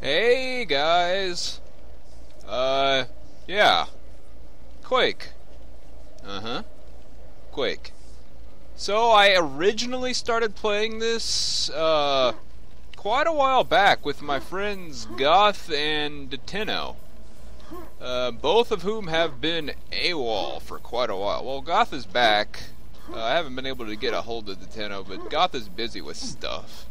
Hey guys. Uh, yeah. Quake. Uh huh. Quake. So I originally started playing this uh quite a while back with my friends Goth and Deteno. Uh, both of whom have been AWOL for quite a while. Well, Goth is back. Uh, I haven't been able to get a hold of Deteno, but Goth is busy with stuff.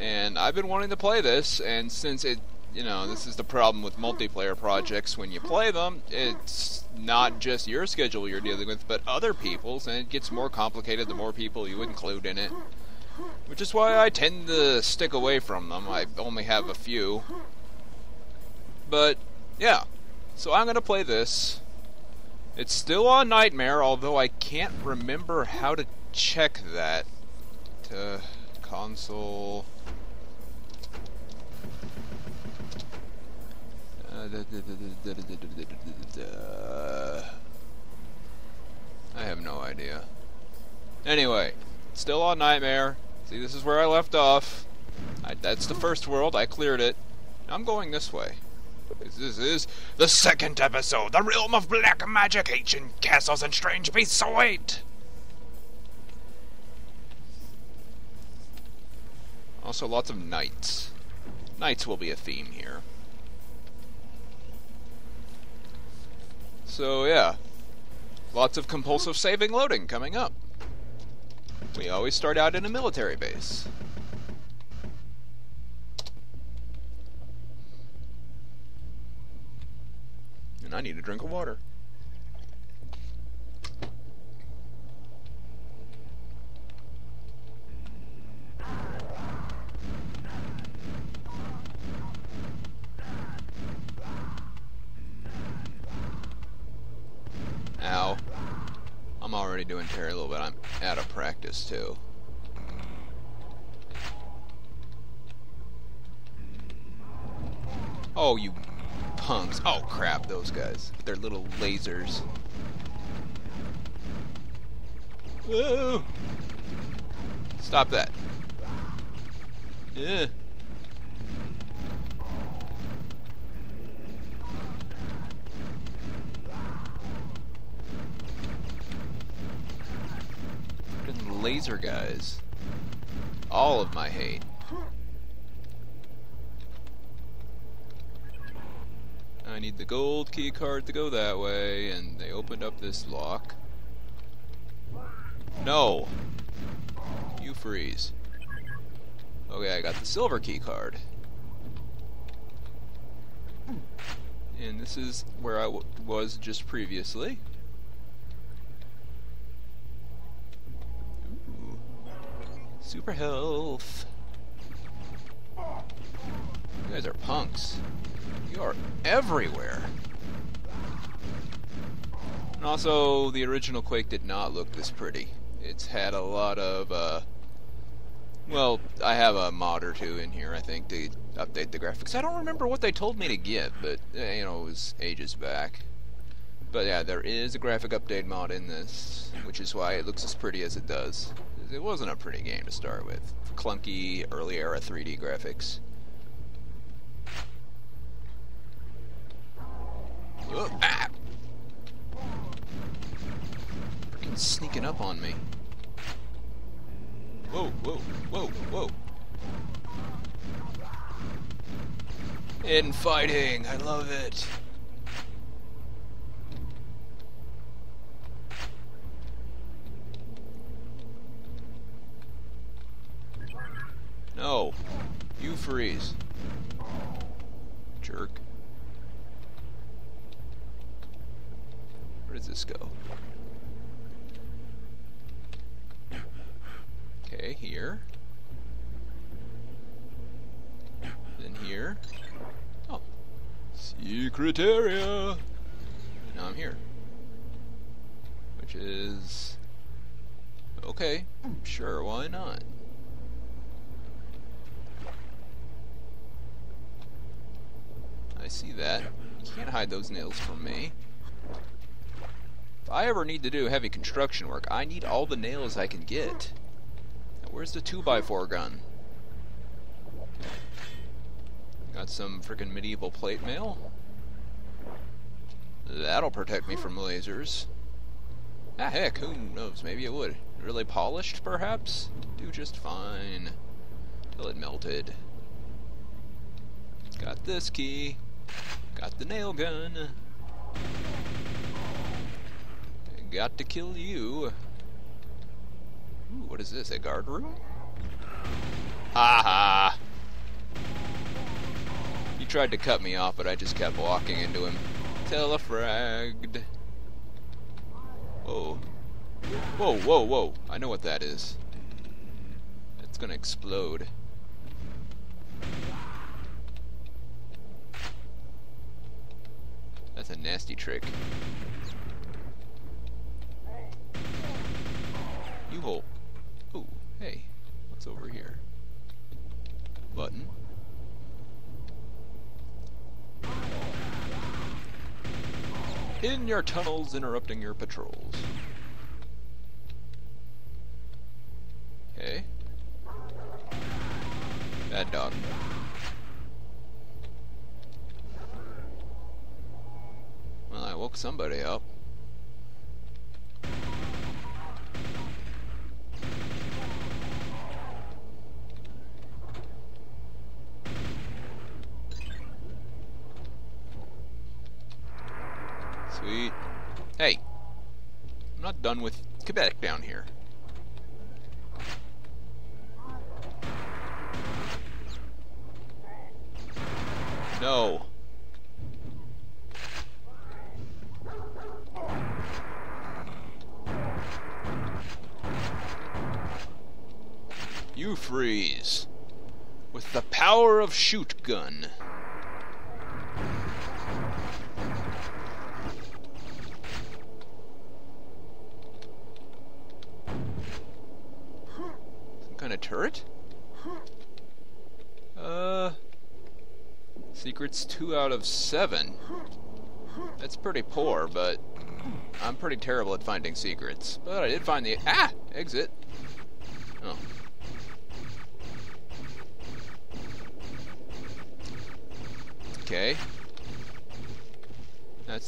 And I've been wanting to play this, and since it, you know, this is the problem with multiplayer projects, when you play them, it's not just your schedule you're dealing with, but other people's, and it gets more complicated the more people you include in it. Which is why I tend to stick away from them. I only have a few. But, yeah. So I'm to play this. It's still on Nightmare, although I can't remember how to check that. To console... I have no idea. Anyway, still on Nightmare. See, this is where I left off. I, that's the first world. I cleared it. I'm going this way. This is the second episode. The realm of black magic, ancient castles, and strange beasts await. Also, lots of knights. Knights will be a theme here. So, yeah. Lots of compulsive saving loading coming up. We always start out in a military base. And I need a drink of water. Oh, you punks. Oh, crap, those guys. They're little lasers. Whoa! Stop that. Yeah. Freaking laser guys. All of my hate. I need the gold key card to go that way, and they opened up this lock. No! You freeze. Okay, I got the silver key card. And this is where I was just previously. Ooh. Super health. You guys are punks. You are everywhere. And also, the original Quake did not look this pretty. It's had a lot of, uh, well, I have a mod or two in here, I think, to update the graphics. I don't remember what they told me to get, but, eh, you know, it was ages back. But yeah, there is a graphic update mod in this, which is why it looks as pretty as it does. It wasn't a pretty game to start with. Clunky, early era 3D graphics. Oh, ah! Freaking sneaking up on me. Whoa, whoa, whoa, whoa. In fighting, I love it. No. You freeze. Jerk. Where does this go? Okay, here. Then here. Oh. Secret area! Now I'm here. Which is... Okay, sure, why not? I see that. You can't hide those nails from me. If I ever need to do heavy construction work, I need all the nails I can get. Now, where's the 2x4 gun? Got some freaking medieval plate mail. That'll protect me from lasers. Ah, heck, who knows? Maybe it would. Really polished, perhaps? Do just fine. Till it melted. Got this key. Got the nail gun. Got to kill you. Ooh, what is this? A guard room? Ha ha! He tried to cut me off, but I just kept walking into him. Telefragged. Whoa. Whoa, whoa, whoa. I know what that is. It's gonna explode. A nasty trick. You hole. Ooh, hey. What's over here? Button. In your tunnels, interrupting your patrols. Okay. Bad dog. Well, I woke somebody up. Sweet. Hey. I'm not done with Quebec down here. No. You freeze. With the power of shoot gun. Some kind of turret? Uh... Secrets 2 out of 7. That's pretty poor, but I'm pretty terrible at finding secrets. But I did find the... Ah! Exit. Oh. Okay.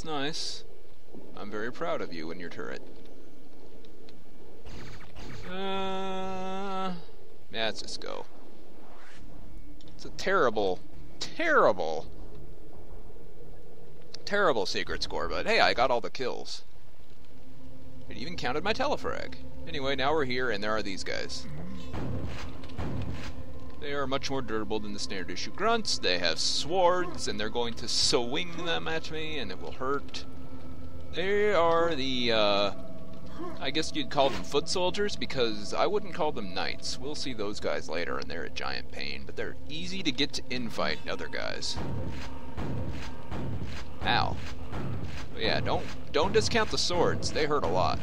That's nice. I'm very proud of you and your turret. Uh... Yeah, let's just go. It's a terrible terrible, terrible secret score, but hey, I got all the kills. It even counted my telefrag. Anyway, now we're here, and there are these guys. They are much more durable than the standard issue grunts. They have swords, and they're going to swing them at me, and it will hurt. They are the, uh, I guess you'd call them foot soldiers because I wouldn't call them knights. We'll see those guys later and they're a giant pain, but they're easy to get to invite other guys. Ow. But yeah, don't don't discount the swords. They hurt a lot.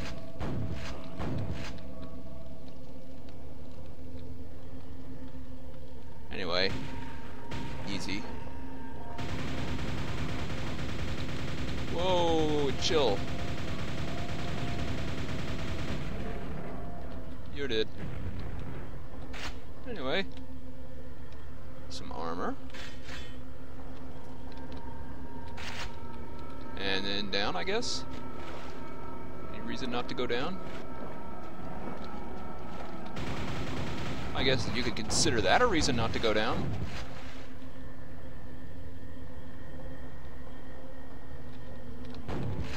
Anyway, easy. Whoa, chill. You did. Anyway. Some armor. And then down, I guess? Any reason not to go down? I guess you could consider that a reason not to go down.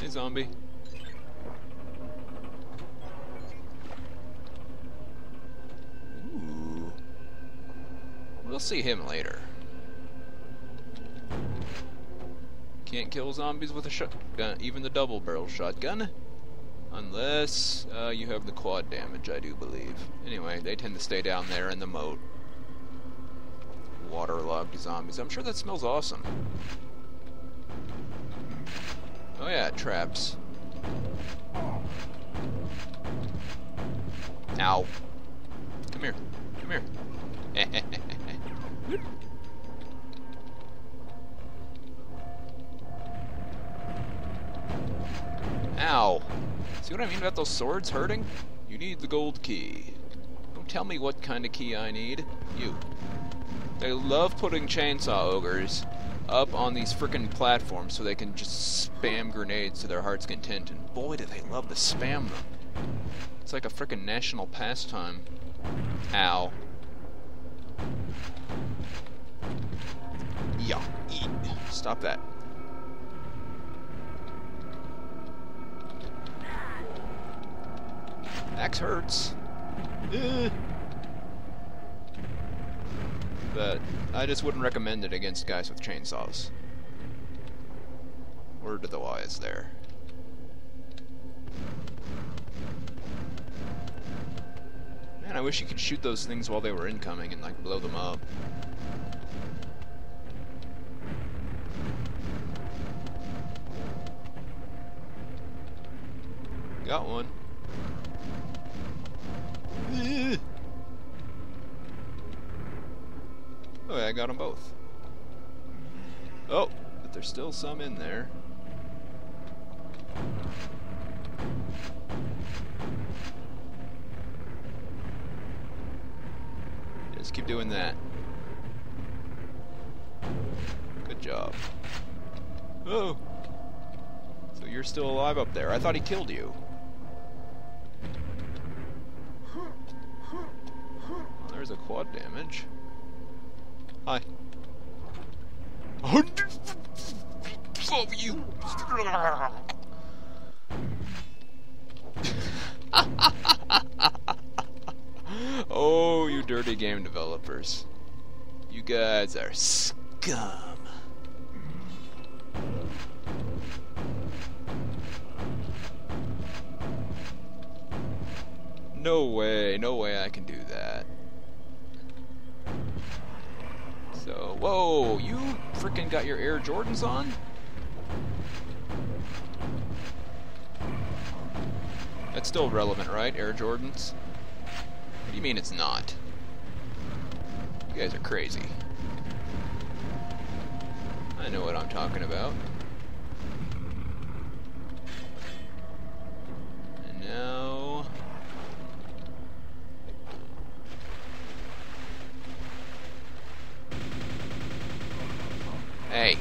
Hey, zombie. We'll see him later. Can't kill zombies with a shotgun, even the double barrel shotgun. Unless uh, you have the quad damage, I do believe. Anyway, they tend to stay down there in the moat. Waterlogged zombies. I'm sure that smells awesome. Oh yeah, traps. Ow. Come here. Come here. See what I mean about those swords hurting? You need the gold key. Don't tell me what kind of key I need. You. They love putting chainsaw ogres up on these frickin' platforms so they can just spam grenades to their heart's content, and boy do they love to spam them. It's like a frickin' national pastime. Ow. Yeah. Stop that. Axe hurts. Eh. But I just wouldn't recommend it against guys with chainsaws. Word to the wise there. Man, I wish you could shoot those things while they were incoming and like blow them up. Got one. Oh, yeah, I got them both. Oh, but there's still some in there. Just keep doing that. Good job. Oh! So you're still alive up there. I thought he killed you. there's a quad damage. Hi. Hundred of you. oh, you dirty game developers. You guys are scum. No way, no way I can do that. So, whoa, you freaking got your Air Jordans on? That's still relevant, right? Air Jordans? What do you mean it's not? You guys are crazy. I know what I'm talking about. And now... Hey.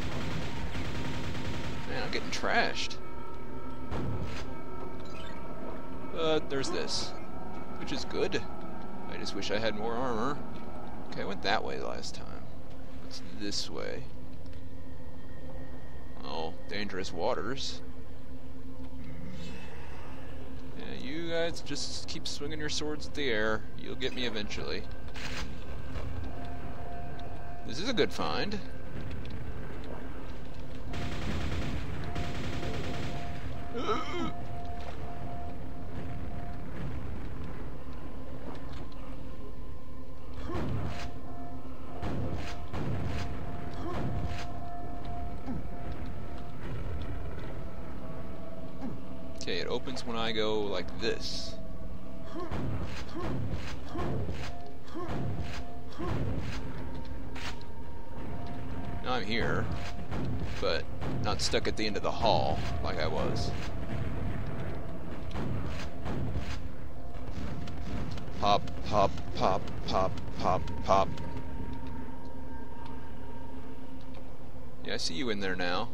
Man, I'm getting trashed. But there's this, which is good. I just wish I had more armor. Okay, I went that way last time. It's this way. Oh, dangerous waters. Yeah, you guys just keep swinging your swords at the air. You'll get me eventually. This is a good find. I go like this. Now I'm here, but not stuck at the end of the hall like I was. Pop, pop, pop, pop, pop, pop. Yeah, I see you in there now.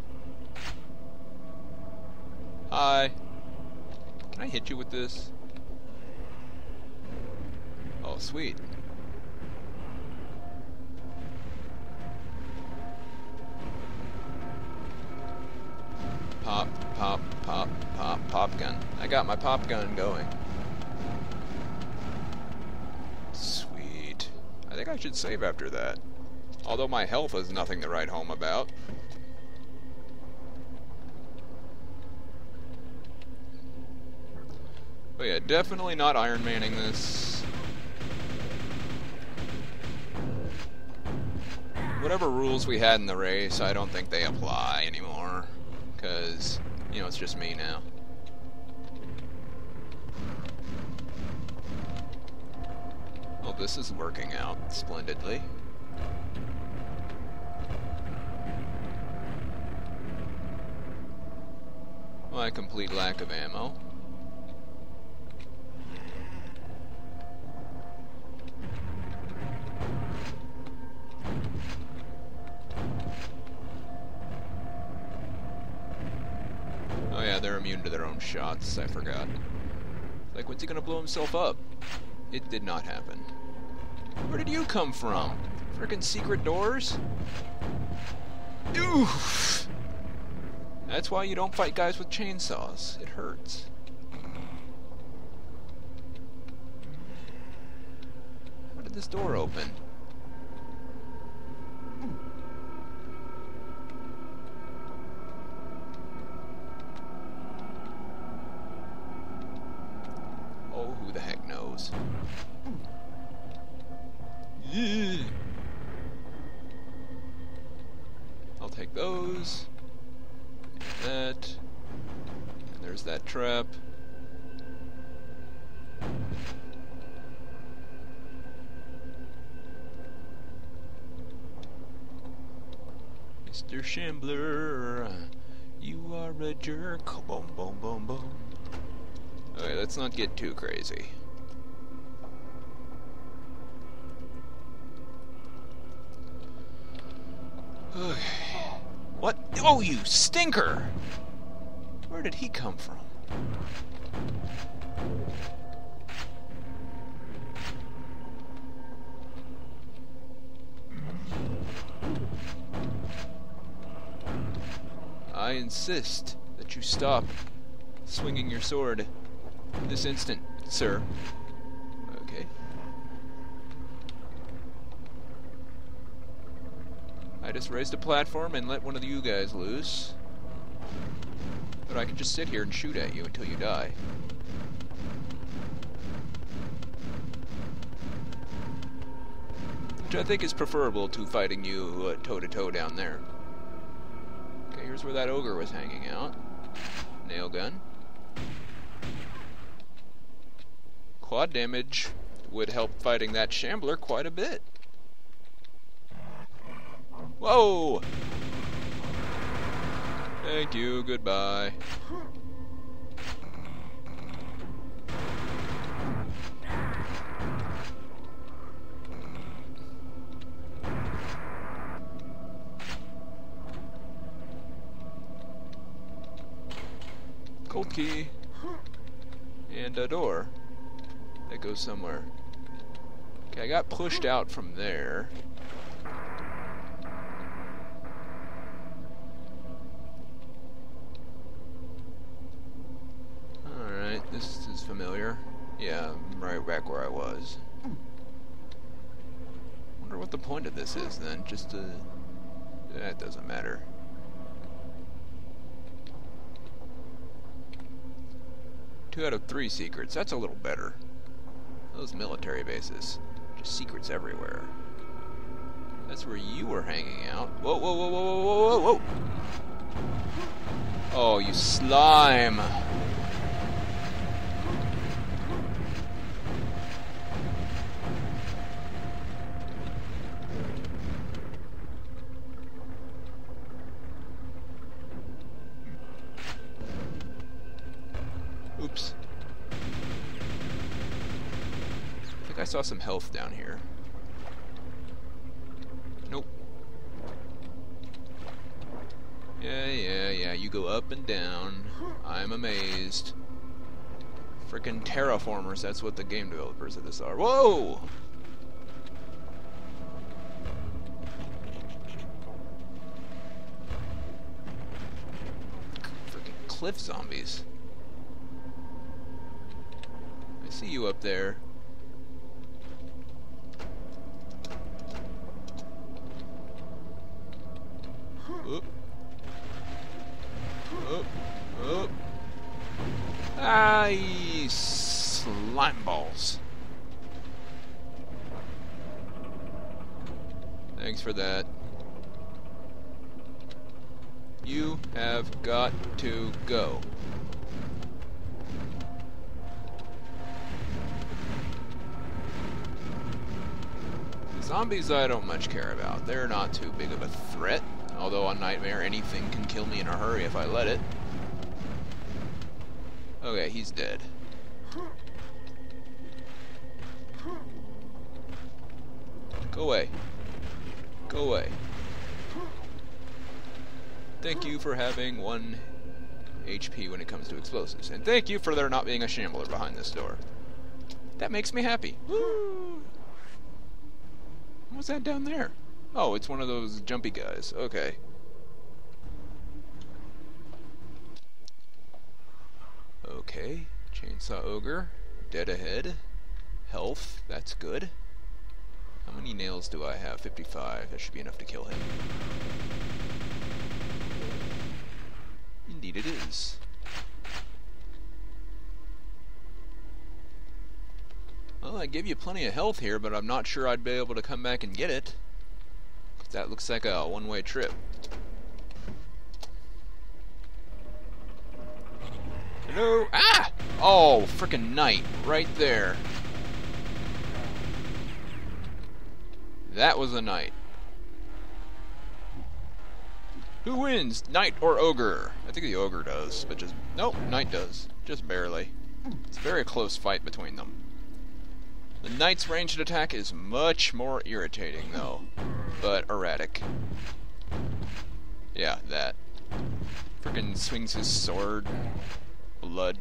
Hi. Can I hit you with this? Oh, sweet. Pop, pop, pop, pop, pop gun. I got my pop gun going. Sweet. I think I should save after that. Although my health is nothing to write home about. But yeah, definitely not Iron Manning this. Whatever rules we had in the race, I don't think they apply anymore because, you know, it's just me now. Well, this is working out splendidly. My complete lack of ammo. Shots. I forgot. Like, when's he gonna blow himself up? It did not happen. Where did you come from? Frickin' secret doors? Oof! That's why you don't fight guys with chainsaws. It hurts. How did this door open? Oh, who the heck knows? Yeah. Hmm. I'll take those. And that. And there's that trap. Mr. Shambler, you are a jerk. Boom, boom, boom, boom. Okay, let's not get too crazy. Okay. What? Oh, you stinker! Where did he come from? I insist that you stop swinging your sword this instant, sir. Okay. I just raised a platform and let one of you guys loose. But I can just sit here and shoot at you until you die. Which I think is preferable to fighting you uh, toe to toe down there. Okay, here's where that ogre was hanging out. Nail gun. Quad damage would help fighting that shambler quite a bit. Whoa! Thank you, goodbye. Gold key. And a door that goes somewhere. Okay, I got pushed out from there. Alright, this is familiar. Yeah, I'm right back where I was. Wonder what the point of this is then, just uh, to... That doesn't matter. Two out of three secrets, that's a little better. Those military bases. Just secrets everywhere. That's where you were hanging out. Whoa, whoa, whoa, whoa, whoa, whoa, whoa! Oh, you slime! Oops. I think I saw some health down here. Nope. Yeah, yeah, yeah, you go up and down. I'm amazed. Freaking terraformers, that's what the game developers of this are. Whoa! Frickin' cliff zombies. I see you up there. Balls. Thanks for that. You have got to go. The Zombies I don't much care about. They're not too big of a threat. Although on Nightmare, anything can kill me in a hurry if I let it. Okay, he's dead. Go away. Go away. Thank you for having one HP when it comes to explosives. And thank you for there not being a shambler behind this door. That makes me happy. Woo! What's that down there? Oh, it's one of those jumpy guys. Okay. Okay. Chainsaw Ogre. Dead ahead. Health. That's good. How many nails do I have? 55. That should be enough to kill him. Indeed it is. Well, I give you plenty of health here, but I'm not sure I'd be able to come back and get it. That looks like a one-way trip. Hello? Ah! Oh, freaking knight. Right there. That was a knight. Who wins, knight or ogre? I think the ogre does, but just... Nope, knight does. Just barely. It's a very close fight between them. The knight's ranged attack is much more irritating, though, but erratic. Yeah, that. Freaking swings his sword. Blood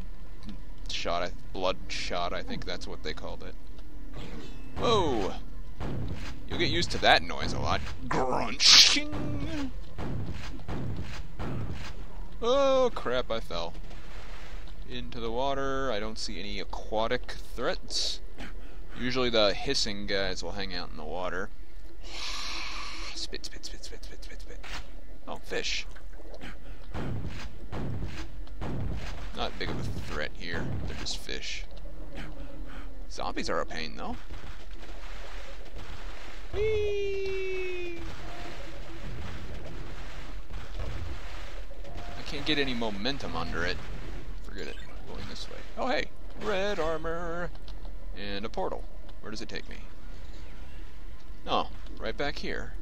shot. Blood shot, I think that's what they called it. Whoa! You'll get used to that noise a lot. Grunching! Oh crap, I fell. Into the water. I don't see any aquatic threats. Usually the hissing guys will hang out in the water. Spit, spit, spit, spit, spit, spit, spit. Oh, fish. Not big of a threat here. They're just fish. Zombies are a pain, though. I can't get any momentum under it. Forget it. Going this way. Oh, hey! Red armor! And a portal. Where does it take me? Oh, right back here.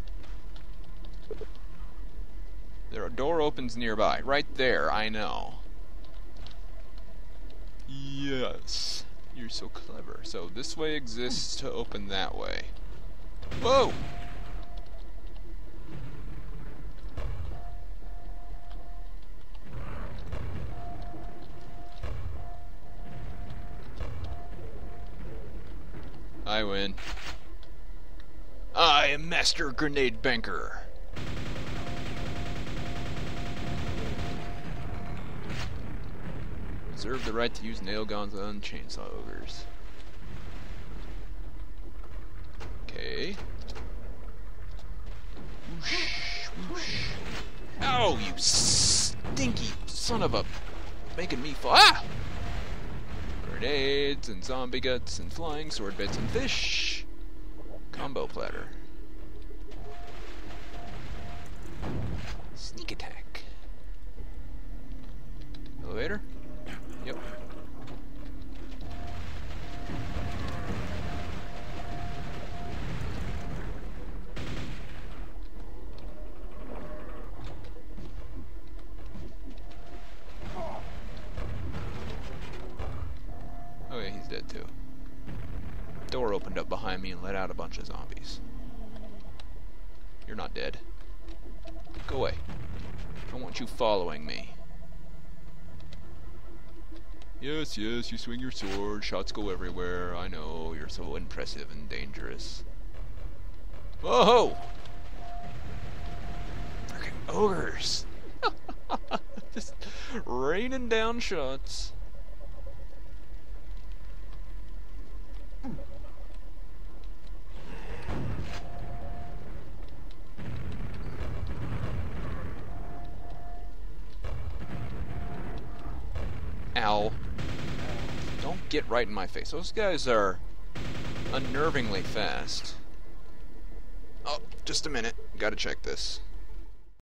There a door opens nearby. Right there, I know. Yes. You're so clever. So this way exists to open that way. Whoa! I win. I am Master Grenade Banker. Reserve the right to use nail guns on chainsaw ogres. Okay. Whoosh, whoosh. Ow, you stinky son of a... Making me fall. Ah! Grenades and zombie guts and flying sword bits and fish. Combo platter. Sneak attack. Elevator? Bunch of zombies. You're not dead. Go away. I don't want you following me. Yes, yes, you swing your sword, shots go everywhere. I know, you're so impressive and dangerous. Whoa! Freaking ogres! Just raining down shots. Ow. Don't get right in my face. Those guys are unnervingly fast. Oh, just a minute. Gotta check this.